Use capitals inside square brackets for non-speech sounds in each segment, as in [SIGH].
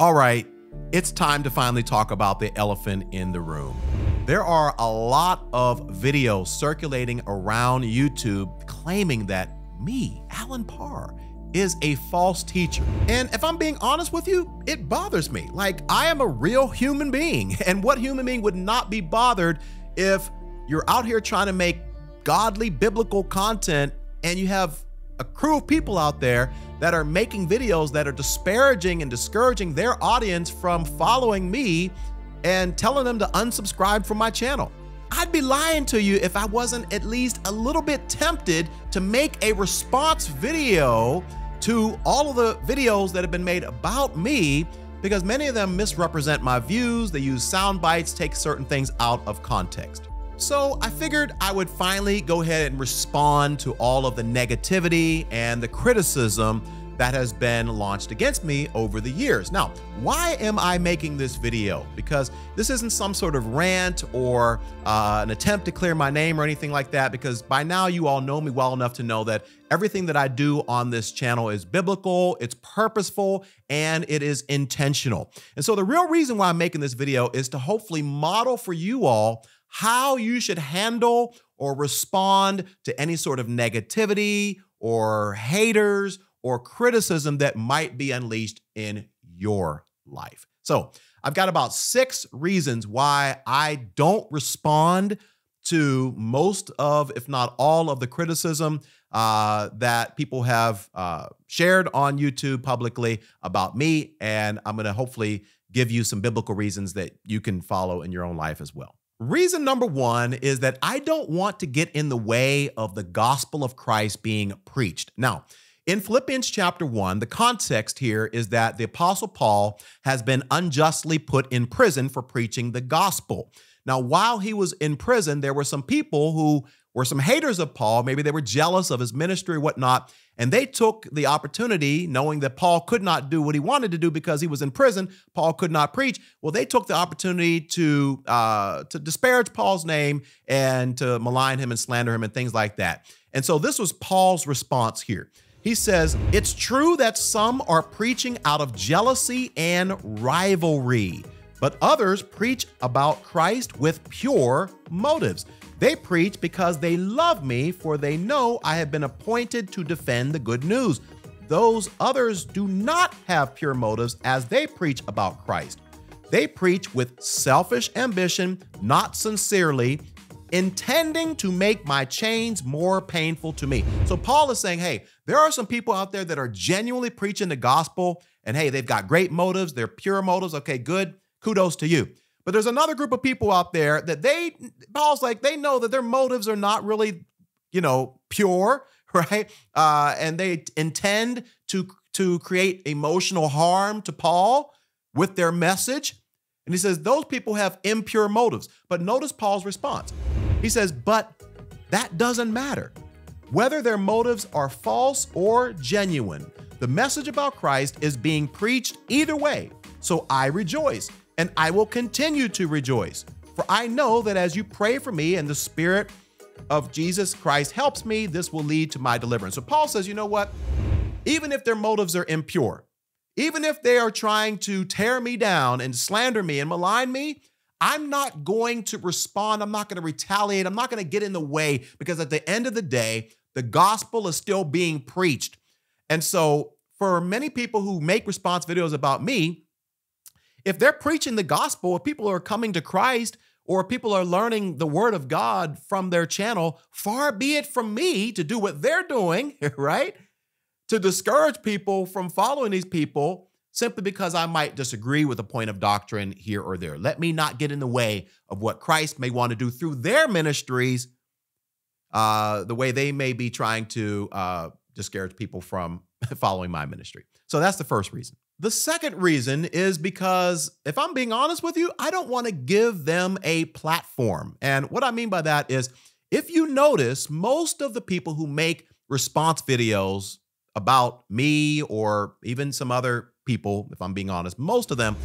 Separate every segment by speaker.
Speaker 1: All right, it's time to finally talk about the elephant in the room. There are a lot of videos circulating around YouTube claiming that me, Allen Parr, is a false teacher. And if I'm being honest with you, it bothers me. Like, I am a real human being. [LAUGHS] And what human being would not be bothered if you're out here trying to make godly biblical content and you have a crew of people out there that are making videos that are disparaging and discouraging their audience from following me and telling them to unsubscribe from my channel. I'd be lying to you if I wasn't at least a little bit tempted to make a response video to all of the videos that have been made about me because many of them misrepresent my views, they use sound bites, take certain things out of context. So I figured I would finally go ahead and respond to all of the negativity and the criticism that has been launched against me over the years. Now, why am I making this video? Because this isn't some sort of rant or uh, an attempt to clear my name or anything like that, because by now you all know me well enough to know that everything that I do on this channel is biblical, it's purposeful, and it is intentional. And so the real reason why I'm making this video is to hopefully model for you all how you should handle or respond to any sort of negativity or haters or criticism that might be unleashed in your life. So, I've got about six reasons why I don't respond to most of, if not all, of the criticism uh, that people have uh, shared on YouTube publicly about me. And I'm going to hopefully give you some biblical reasons that you can follow in your own life as well. Reason number one is that I don't want to get in the way of the gospel of Christ being preached. Now, in Philippians chapter 1, the context here is that the Apostle Paul has been unjustly put in prison for preaching the gospel. Now, while he was in prison, there were some people who were some haters of Paul. Maybe they were jealous of his ministry or whatnot. And they took the opportunity, knowing that Paul could not do what he wanted to do because he was in prison. Paul could not preach. Well, they took the opportunity to uh, to disparage Paul's name and to malign him and slander him and things like that. And so this was Paul's response here. He says, It's true that some are preaching out of jealousy and rivalry, but others preach about Christ with pure motives. They preach because they love me, for they know I have been appointed to defend the good news. Those others do not have pure motives as they preach about Christ. They preach with selfish ambition, not sincerely, intending to make my chains more painful to me. So Paul is saying, hey, there are some people out there that are genuinely preaching the gospel, and hey, they've got great motives, they're pure motives. Okay, good. Kudos to you. But there's another group of people out there that they, Paul's like, they know that their motives are not really, you know, pure, [LAUGHS] right? Uh, and they intend to to create emotional harm to Paul with their message. And he says those people have impure motives. But notice Paul's response. He says, but that doesn't matter. Whether their motives are false or genuine, the message about Christ is being preached either way. So I rejoice and I will continue to rejoice. For I know that as you pray for me and the Spirit of Jesus Christ helps me, this will lead to my deliverance. So Paul says, you know what? Even if their motives are impure, even if they are trying to tear me down and slander me and malign me, I'm not going to respond. I'm not going to retaliate. I'm not going to get in the way because at the end of the day, the gospel is still being preached. And so, for many people who make response videos about me, if they're preaching the gospel, if people are coming to Christ, or people are learning the word of God from their channel, far be it from me to do what they're doing, [LAUGHS] right? To discourage people from following these people simply because I might disagree with a point of doctrine here or there. Let me not get in the way of what Christ may want to do through their ministries, uh, the way they may be trying to uh, discourage people from [LAUGHS] following my ministry. So that's the first reason. The second reason is because if I'm being honest with you, I don't want to give them a platform. And what I mean by that is if you notice, most of the people who make response videos about me or even some other people, if I'm being honest, most of them,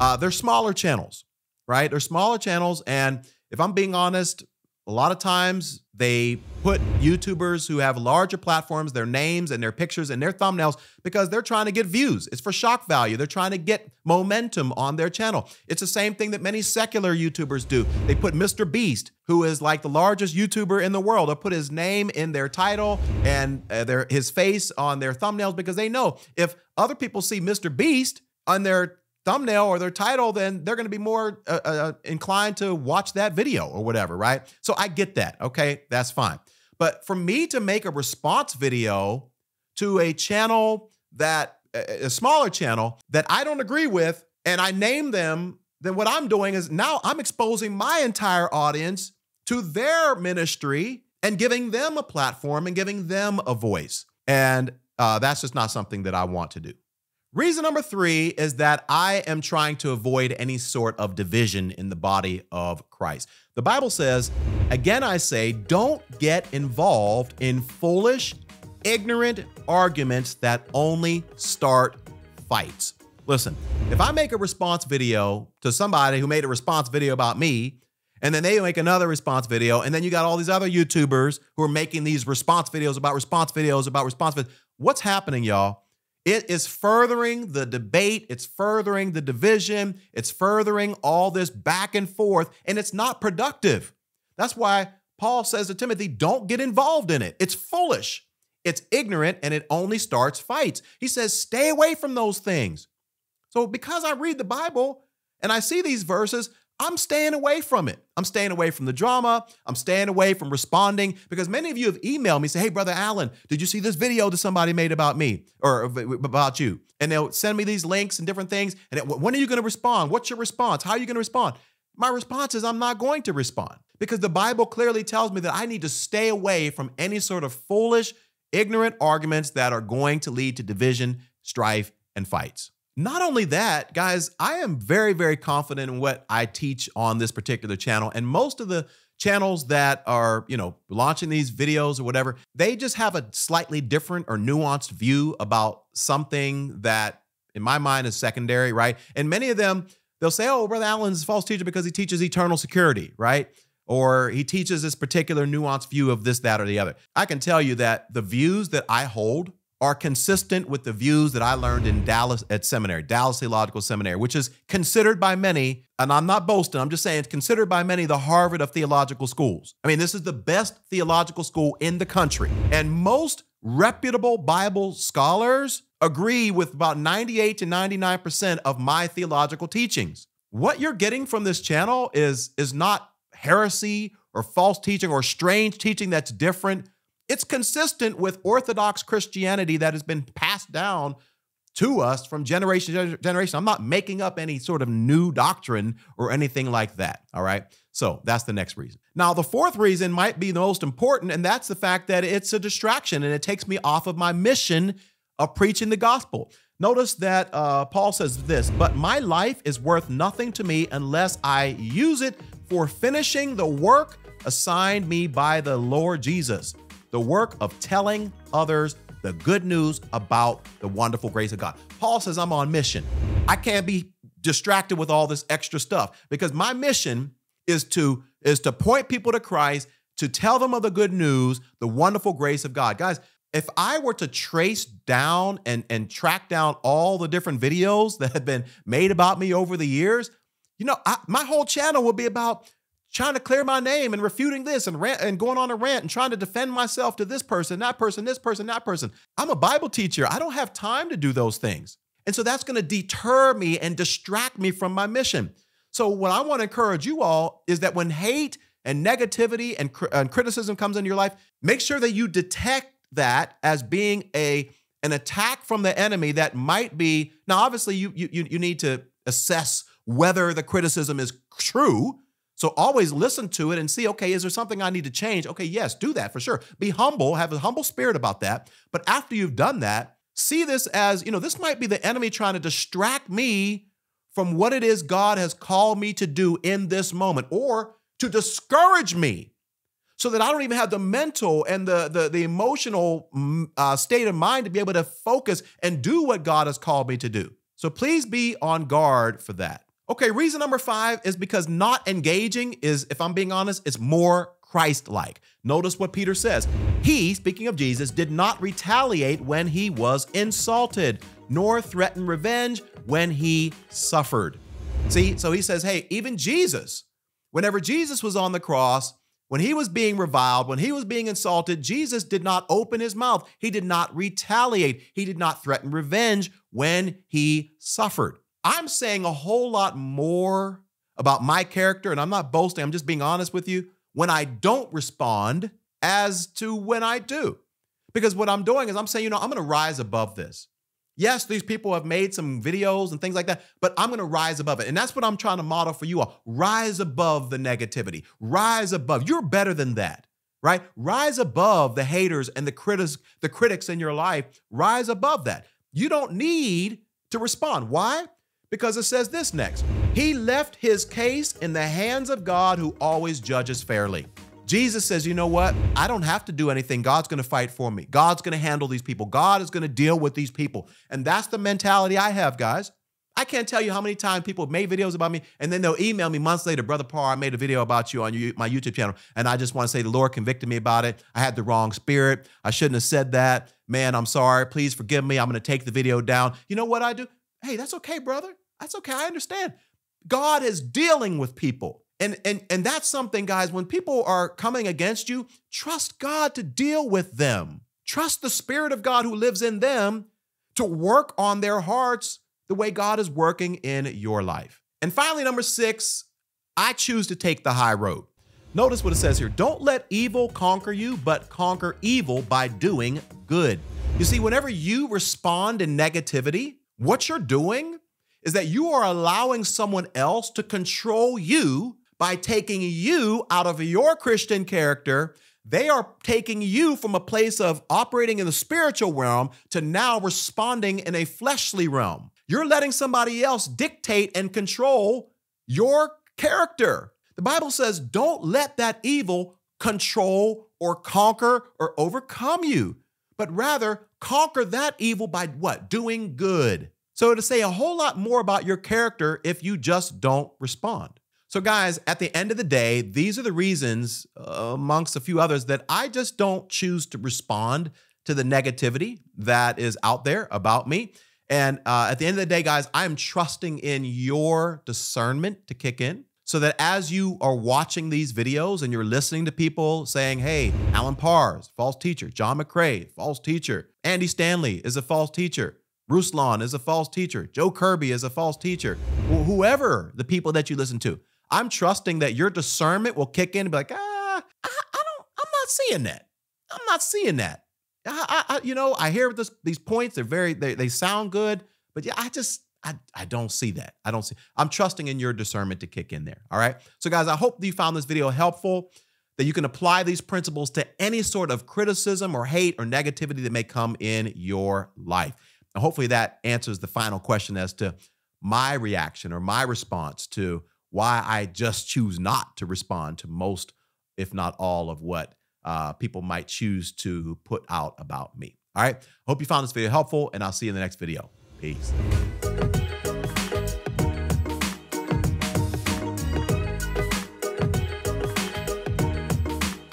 Speaker 1: uh, they're smaller channels, right? They're smaller channels. And if I'm being honest, A lot of times they put YouTubers who have larger platforms, their names and their pictures and their thumbnails because they're trying to get views. It's for shock value. They're trying to get momentum on their channel. It's the same thing that many secular YouTubers do. They put Mr. Beast, who is like the largest YouTuber in the world, they'll put his name in their title and uh, their his face on their thumbnails because they know if other people see Mr. Beast on their thumbnail or their title, then they're going to be more uh, uh, inclined to watch that video or whatever, right? So I get that. Okay, that's fine. But for me to make a response video to a channel that, a smaller channel that I don't agree with, and I name them, then what I'm doing is now I'm exposing my entire audience to their ministry and giving them a platform and giving them a voice. And uh, that's just not something that I want to do. Reason number three is that I am trying to avoid any sort of division in the body of Christ. The Bible says, again, I say, don't get involved in foolish, ignorant arguments that only start fights. Listen, if I make a response video to somebody who made a response video about me, and then they make another response video, and then you got all these other YouTubers who are making these response videos about response videos about response videos. What's happening, y'all? It is furthering the debate, it's furthering the division, it's furthering all this back and forth, and it's not productive. That's why Paul says to Timothy, don't get involved in it. It's foolish, it's ignorant, and it only starts fights. He says, stay away from those things. So, because I read the Bible and I see these verses, I'm staying away from it. I'm staying away from the drama. I'm staying away from responding because many of you have emailed me say, "Hey, brother Allen, did you see this video that somebody made about me or about you?" And they'll send me these links and different things. And it, when are you going to respond? What's your response? How are you going to respond? My response is I'm not going to respond because the Bible clearly tells me that I need to stay away from any sort of foolish, ignorant arguments that are going to lead to division, strife, and fights. Not only that, guys, I am very, very confident in what I teach on this particular channel. And most of the channels that are, you know, launching these videos or whatever, they just have a slightly different or nuanced view about something that in my mind is secondary, right? And many of them, they'll say, oh, Brother Allen's a false teacher because he teaches eternal security, right? Or he teaches this particular nuanced view of this, that, or the other. I can tell you that the views that I hold are consistent with the views that I learned in Dallas at seminary, Dallas Theological Seminary, which is considered by many, and I'm not boasting, I'm just saying it's considered by many the Harvard of theological schools. I mean, this is the best theological school in the country. And most reputable Bible scholars agree with about 98 to 99% of my theological teachings. What you're getting from this channel is, is not heresy or false teaching or strange teaching that's different it's consistent with Orthodox Christianity that has been passed down to us from generation to generation. I'm not making up any sort of new doctrine or anything like that. All right. So that's the next reason. Now, the fourth reason might be the most important, and that's the fact that it's a distraction and it takes me off of my mission of preaching the gospel. Notice that uh, Paul says this, but my life is worth nothing to me unless I use it for finishing the work assigned me by the Lord Jesus the work of telling others the good news about the wonderful grace of God. Paul says, I'm on mission. I can't be distracted with all this extra stuff because my mission is to is to point people to Christ, to tell them of the good news, the wonderful grace of God. Guys, if I were to trace down and and track down all the different videos that have been made about me over the years, you know, I, my whole channel would be about trying to clear my name and refuting this and rant and going on a rant and trying to defend myself to this person, that person, this person, that person. I'm a Bible teacher. I don't have time to do those things. And so that's going to deter me and distract me from my mission. So what I want to encourage you all is that when hate and negativity and, and criticism comes into your life, make sure that you detect that as being a an attack from the enemy that might be now obviously you you you need to assess whether the criticism is true so always listen to it and see, okay, is there something I need to change? Okay, yes, do that for sure. Be humble, have a humble spirit about that. But after you've done that, see this as, you know, this might be the enemy trying to distract me from what it is God has called me to do in this moment or to discourage me so that I don't even have the mental and the, the, the emotional mm, uh, state of mind to be able to focus and do what God has called me to do. So please be on guard for that. Okay, reason number five is because not engaging is, if I'm being honest, it's more Christ like. Notice what Peter says. He, speaking of Jesus, did not retaliate when he was insulted, nor threaten revenge when he suffered. See, so he says, hey, even Jesus, whenever Jesus was on the cross, when he was being reviled, when he was being insulted, Jesus did not open his mouth. He did not retaliate. He did not threaten revenge when he suffered. I'm saying a whole lot more about my character, and I'm not boasting, I'm just being honest with you, when I don't respond as to when I do. Because what I'm doing is I'm saying, you know, I'm gonna rise above this. Yes, these people have made some videos and things like that, but I'm going to rise above it. And that's what I'm trying to model for you all. Rise above the negativity. Rise above. You're better than that, right? Rise above the haters and the critics, the critics in your life. Rise above that. You don't need to respond. Why? Because it says this next. He left his case in the hands of God who always judges fairly. Jesus says, you know what? I don't have to do anything. God's going to fight for me. God's going to handle these people. God is going to deal with these people. And that's the mentality I have, guys. I can't tell you how many times people have made videos about me and then they'll email me months later, Brother Parr, I made a video about you on my YouTube channel. And I just want to say the Lord convicted me about it. I had the wrong spirit. I shouldn't have said that. Man, I'm sorry. Please forgive me. I'm going to take the video down. You know what I do? Hey, that's okay, brother. That's okay. I understand. God is dealing with people. And, and, and that's something, guys, when people are coming against you, trust God to deal with them. Trust the Spirit of God who lives in them to work on their hearts the way God is working in your life. And finally, number six, I choose to take the high road. Notice what it says here don't let evil conquer you, but conquer evil by doing good. You see, whenever you respond in negativity, what you're doing is that you are allowing someone else to control you by taking you out of your Christian character. They are taking you from a place of operating in the spiritual realm to now responding in a fleshly realm. You're letting somebody else dictate and control your character. The Bible says, don't let that evil control or conquer or overcome you, but rather conquer that evil by what? Doing good. So, to say a whole lot more about your character if you just don't respond. So, guys, at the end of the day, these are the reasons, uh, amongst a few others, that I just don't choose to respond to the negativity that is out there about me. And uh, at the end of the day, guys, I'm trusting in your discernment to kick in so that as you are watching these videos and you're listening to people saying, hey, Allen Parr, false teacher, John McCrae, false teacher, Andy Stanley is a false teacher, Ruslan is a false teacher, Joe Kirby is a false teacher, whoever the people that you listen to, I'm trusting that your discernment will kick in and be like, ah, I, I don't, I'm not seeing that. I'm not seeing that. I, I, you know, I hear this, these points. They're very, they, they sound good, but yeah, I just, I, I don't see that. I don't see. I'm trusting in your discernment to kick in there. All right. So, guys, I hope you found this video helpful. That you can apply these principles to any sort of criticism or hate or negativity that may come in your life. And hopefully that answers the final question as to my reaction or my response to why I just choose not to respond to most, if not all, of what uh, people might choose to put out about me. All right. Hope you found this video helpful, and I'll see you in the next video. Peace.